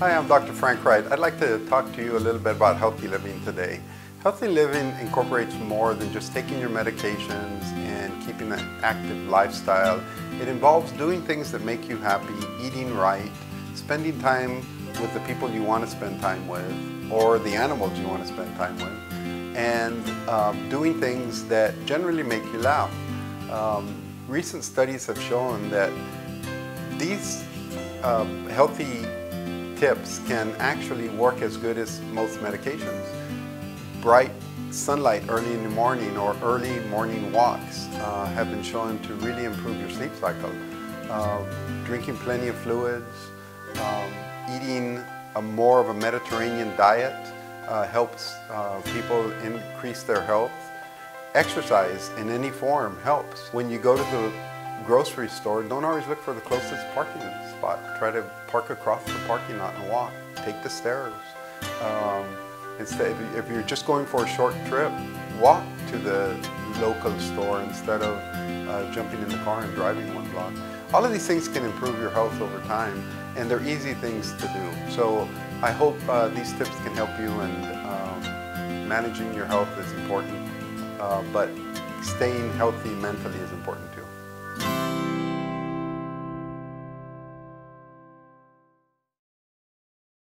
Hi, I'm Dr. Frank Wright. I'd like to talk to you a little bit about healthy living today. Healthy living incorporates more than just taking your medications and keeping an active lifestyle. It involves doing things that make you happy, eating right, spending time with the people you want to spend time with or the animals you want to spend time with, and um, doing things that generally make you laugh. Um, recent studies have shown that these uh, healthy tips can actually work as good as most medications. Bright sunlight early in the morning or early morning walks uh, have been shown to really improve your sleep cycle. Uh, drinking plenty of fluids, um, eating a more of a Mediterranean diet uh, helps uh, people increase their health. Exercise in any form helps. When you go to the grocery store, don't always look for the closest parking spot. Try to park across the parking lot and walk. Take the stairs. Um, instead, if you're just going for a short trip, walk to the local store instead of uh, jumping in the car and driving one block. All of these things can improve your health over time, and they're easy things to do. So I hope uh, these tips can help you, and um, managing your health is important, uh, but staying healthy mentally is important too.